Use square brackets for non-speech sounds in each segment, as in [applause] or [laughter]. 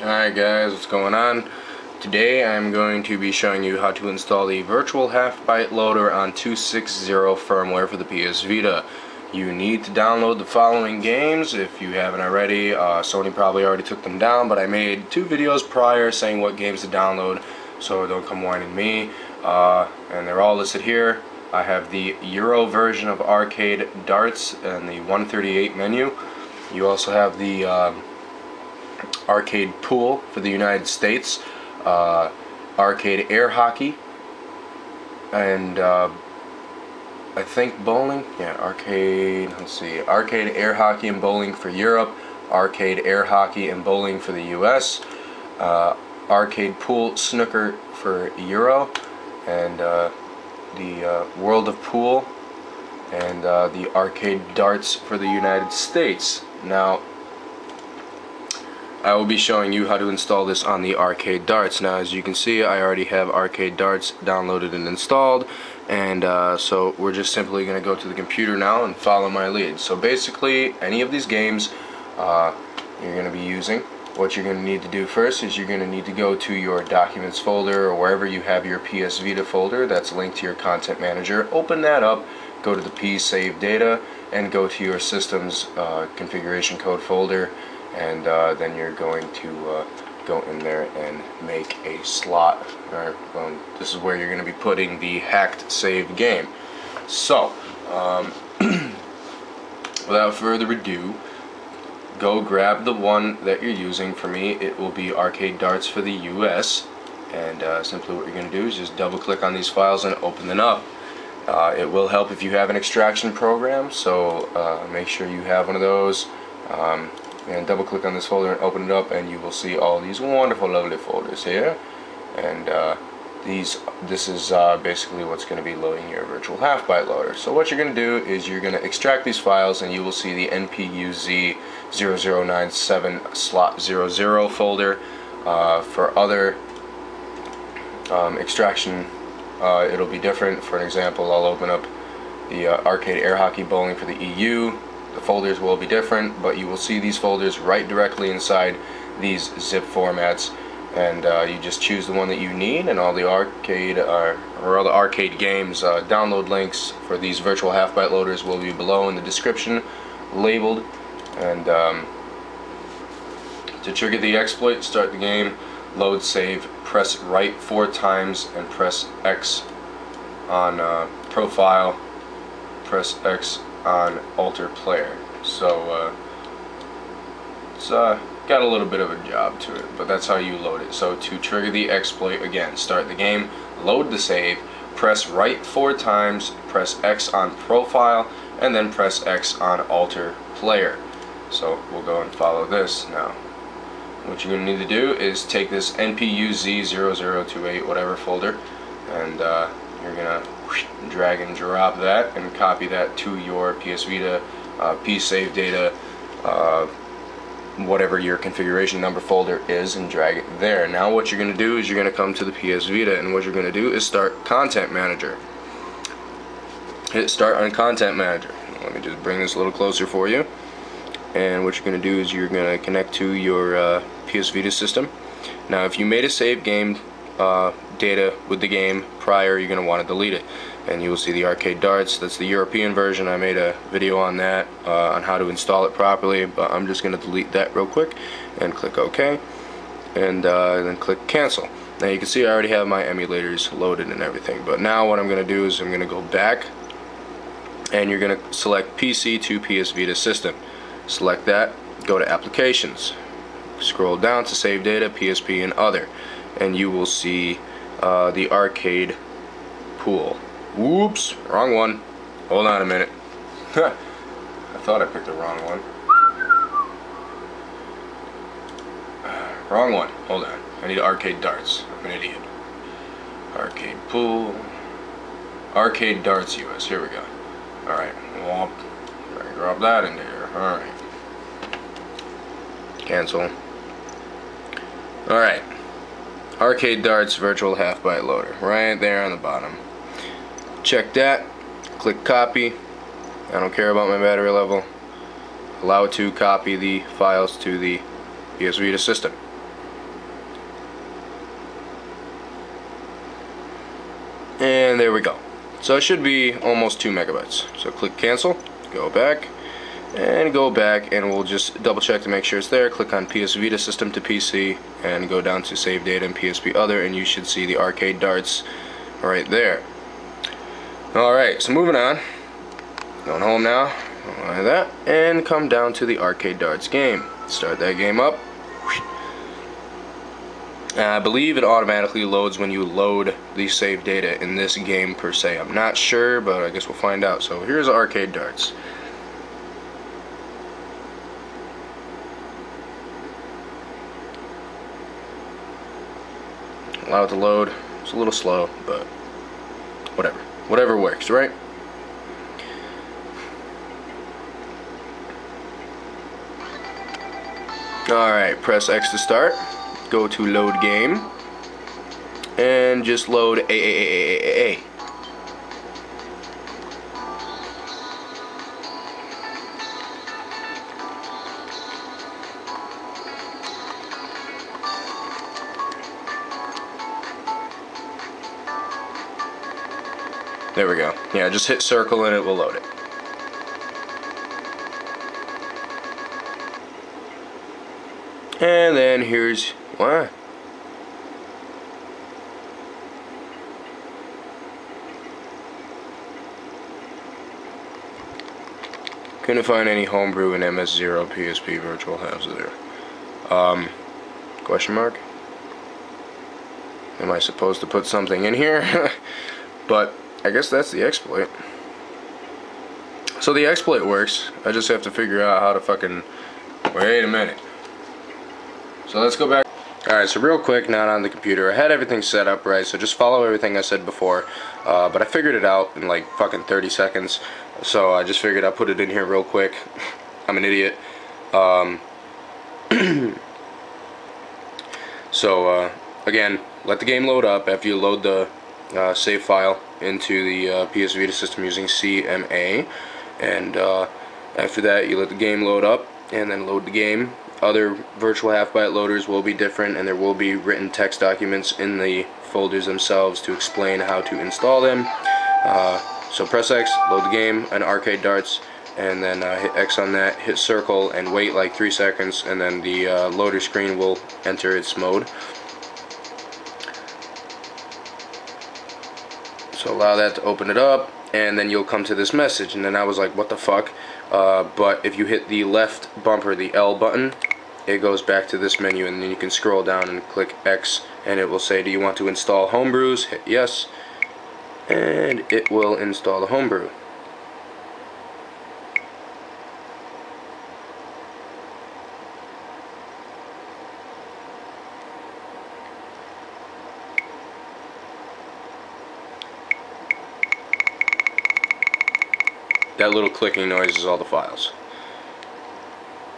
Alright guys, what's going on? Today I'm going to be showing you how to install the virtual half byte loader on 260 firmware for the PS Vita. You need to download the following games if you haven't already. Uh, Sony probably already took them down, but I made two videos prior saying what games to download, so don't come whining me. Uh, and they're all listed here. I have the Euro version of Arcade Darts and the 138 menu. You also have the uh, Arcade Pool for the United States, uh, Arcade Air Hockey, and uh, I think bowling. Yeah, arcade. Let's see, Arcade Air Hockey and bowling for Europe, Arcade Air Hockey and bowling for the U.S., uh, Arcade Pool Snooker for Euro, and uh, the uh, World of Pool, and uh, the Arcade Darts for the United States. Now, I will be showing you how to install this on the arcade darts. Now as you can see I already have arcade darts downloaded and installed and uh, so we're just simply gonna go to the computer now and follow my lead. So basically any of these games uh, you're gonna be using what you're gonna need to do first is you're gonna need to go to your documents folder or wherever you have your PS Vita folder that's linked to your content manager. Open that up go to the P save data and go to your system's uh, configuration code folder and uh, then you're going to uh, go in there and make a slot. Alright, well, this is where you're going to be putting the hacked save game. So um, [clears throat] without further ado go grab the one that you're using for me. It will be arcade darts for the US and uh, simply what you're going to do is just double click on these files and open them up. Uh, it will help if you have an extraction program so uh, make sure you have one of those. Um, and double click on this folder and open it up and you will see all these wonderful lovely folders here. And uh, these this is uh, basically what's going to be loading your virtual half byte loader. So what you're going to do is you're going to extract these files and you will see the NPUZ 0097 slot 00 folder uh, for other um, extraction uh, it'll be different. For an example I'll open up the uh, arcade air hockey bowling for the EU the folders will be different, but you will see these folders right directly inside these zip formats. And uh, you just choose the one that you need and all the arcade uh, or all the arcade games uh, download links for these virtual half byte loaders will be below in the description labeled. And um, to trigger the exploit start the game load save press right four times and press X on uh, profile press X on alter player. So uh, it's uh, got a little bit of a job to it, but that's how you load it. So to trigger the exploit, again, start the game, load the save, press right four times, press X on profile, and then press X on alter player. So we'll go and follow this now. What you're going to need to do is take this NPUZ0028 whatever folder and uh, you're going to drag and drop that and copy that to your PS Vita uh, P save data uh, whatever your configuration number folder is and drag it there. Now what you're gonna do is you're gonna come to the PS Vita and what you're gonna do is start content manager. Hit start on content manager. Let me just bring this a little closer for you. And what you're gonna do is you're gonna connect to your uh, PS Vita system. Now if you made a save game uh, data with the game prior, you're going to want to delete it. And you will see the arcade darts. That's the European version. I made a video on that, uh, on how to install it properly, but I'm just going to delete that real quick and click OK. And uh, then click cancel. Now you can see I already have my emulators loaded and everything. But now what I'm going to do is I'm going to go back and you're going to select PC to PS Vita system. Select that, go to applications. Scroll down to save data, PSP and other and you will see uh, the arcade pool. Whoops, wrong one. Hold on a minute. [laughs] I thought I picked the wrong one. [sighs] Wrong one. Hold on. I need arcade darts. I'm an idiot. Arcade pool. Arcade darts US. Here we go. Alright. Womp. Drop that in there. Alright. Cancel. Alright. Arcade Darts Virtual Half Byte Loader, right there on the bottom. Check that, click copy, I don't care about my battery level, allow it to copy the files to the PS Vita system. And there we go. So it should be almost 2 megabytes. So click cancel, go back, and go back and we'll just double check to make sure it's there. Click on PS Vita system to PC and go down to save data and PSP other and you should see the arcade darts right there. Alright, so moving on. Going home now, like that, and come down to the arcade darts game. Start that game up. I believe it automatically loads when you load the save data in this game per se. I'm not sure, but I guess we'll find out. So here's arcade darts. Allow it to load. It's a little slow, but whatever. Whatever works, right? Alright, press X to start. Go to load game. And just load A, There we go. Yeah, just hit circle and it will load it. And then here's what? Couldn't find any homebrew in MS0 PSP virtual halves there. Um, question mark? Am I supposed to put something in here? [laughs] but I guess that's the exploit. So the exploit works. I just have to figure out how to fucking... Wait a minute. So let's go back. Alright, so real quick, not on the computer. I had everything set up right, so just follow everything I said before. Uh, but I figured it out in like fucking 30 seconds. So I just figured I'd put it in here real quick. [laughs] I'm an idiot. Um, [clears throat] so, uh, again, let the game load up after you load the uh, save file into the uh, PS Vita system using CMA and uh, after that you let the game load up and then load the game. Other virtual half byte loaders will be different and there will be written text documents in the folders themselves to explain how to install them. Uh, so press X load the game and arcade darts and then uh, hit X on that hit circle and wait like three seconds and then the uh, loader screen will enter its mode So allow that to open it up and then you'll come to this message. And then I was like what the fuck? Uh, but if you hit the left bumper the L button it goes back to this menu and then you can scroll down and click X and it will say do you want to install homebrews? Hit yes. And it will install the homebrew that little clicking noise is all the files.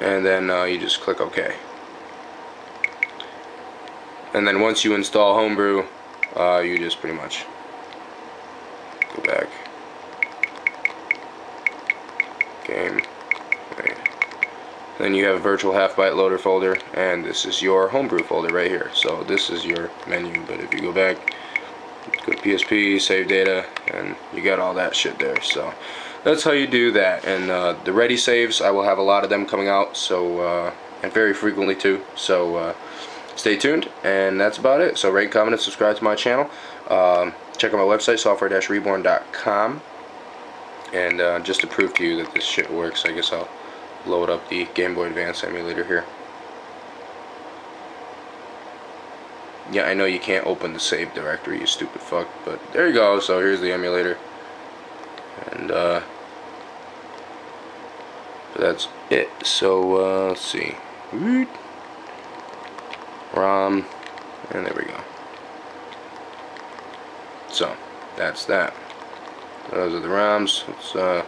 And then uh, you just click OK. And then once you install homebrew uh, you just pretty much go back. Game. Right. then you have a virtual half byte loader folder and this is your homebrew folder right here. So this is your menu but if you go back go to PSP save data and you got all that shit there. So that's how you do that and uh, the ready saves I will have a lot of them coming out so uh, and very frequently too so uh, stay tuned and that's about it. So rate comment and subscribe to my channel. Um, check out my website software-reborn.com and uh, just to prove to you that this shit works I guess I'll load up the Game Boy Advance emulator here. Yeah I know you can't open the save directory you stupid fuck but there you go so here's the emulator. And uh, that's it. So uh, let's see. ROM and there we go. So that's that. Those are the ROMs it's uh,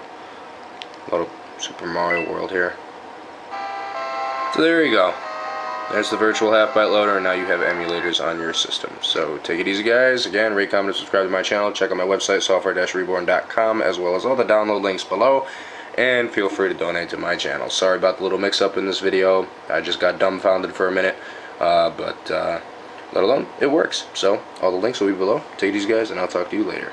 a little Super Mario World here. So there you go. There's the virtual half-byte loader, and now you have emulators on your system. So take it easy, guys. Again, rate, comment, and subscribe to my channel. Check out my website, software-reborn.com, as well as all the download links below. And feel free to donate to my channel. Sorry about the little mix-up in this video. I just got dumbfounded for a minute. Uh, but uh, let alone it works. So all the links will be below. Take these guys, and I'll talk to you later.